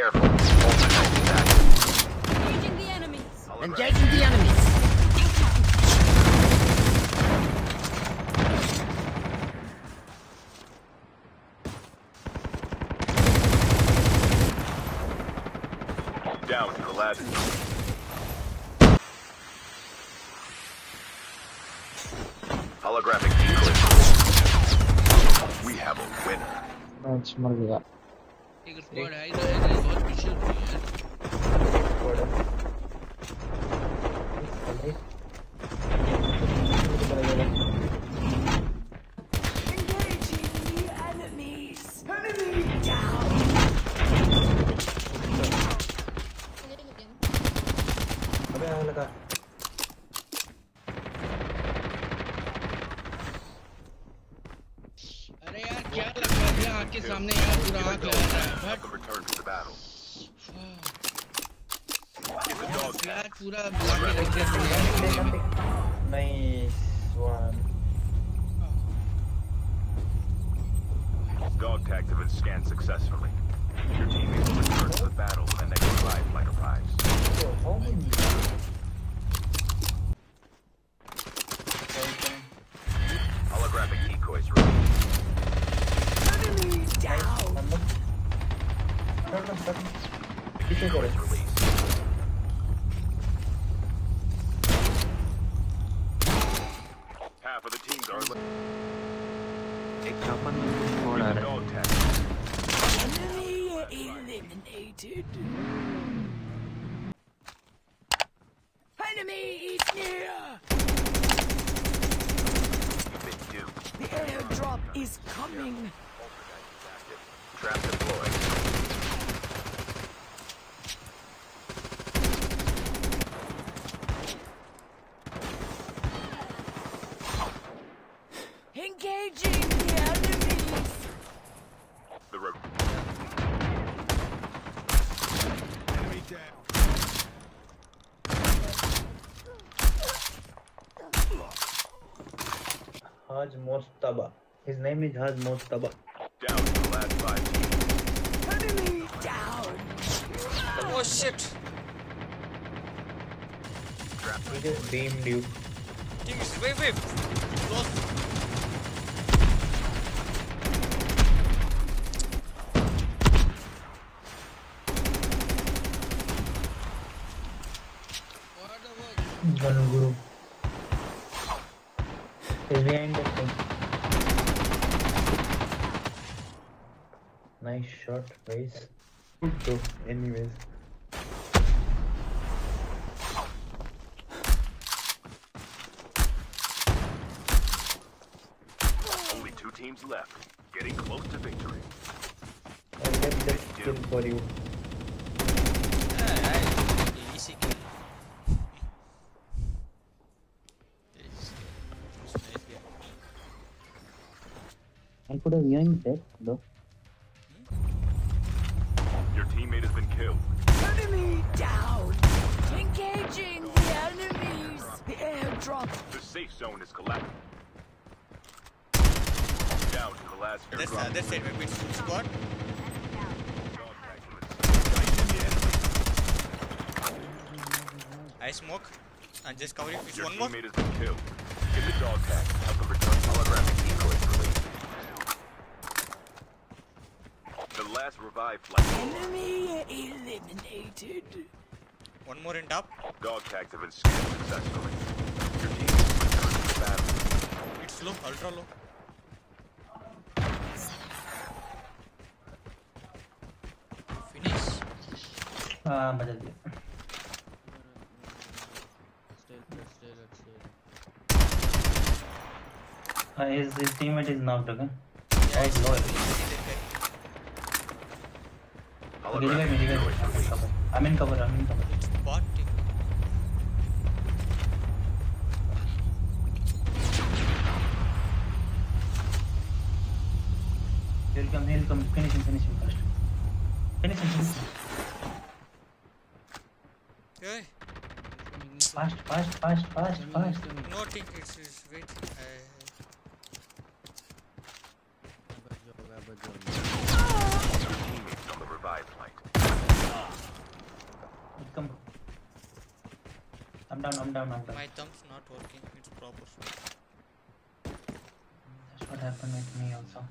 careful. Engaging the enemies. Engaging the enemies. Down to the ladder. Holographic. We have a winner. Three लग रहा है आँख के सामने यार पूरा आँख लगा रहा है Help them return to the battle. Get the dog but यार tag. पूरा बुला के रख दिया तूने यार nice one Dog tags have been scanned successfully. Your teammates will return to the battle when the next revive flight arrives. You can go. Half of the teams are left. Take up on the. Enemy eliminated. Enemy is near! You've been duped. The airdrop is coming. Trap deployed. Haj Mostaba. His name is Haj Mostaba. Down to the last five. Enemy down. Oh shit! Trap He just beamed you. Things, wait, wait! Close. What the fuck? One guru. He's behind the thing. Nice shot, guys. Good though, anyways. Only two teams left. Getting close to victory. I'll get that kill for you. I could have yanked it though Your teammate has been killed. Enemy down. Engaging the enemies. The airdrop. The safe zone is collapsing. Down to the last That's airdrop. uh, that's it. Maybe it's squad. Dog tag has been- I smoke. And just cover it. It's Your one more. teammate has been killed. Get the dog tag. Help them return holographic last revive flight. Enemy eliminated. One more in top. Dog tags have been scanned successfully. Your teammate has returned to the battle. It's low, ultra low. Finish. हाँ बदल दिया Uh, his, his teammate is knocked, okay? Yeah, Oh, low. Okay, revive me, Holographic revive me. decoys released. Cover. I'm in cover, I'm in cover. Bot. He'll come, he'll come. Finish him, finish him first. Finish him, finish him. Hey, Fast, fast, fast, fast, fast. no think it's, it's wait. Uh, Your teammates on the revive flight. Come, bro. I'm down, I'm down, I'm down. My thumb's not working. It's proper. That's what happened with me also.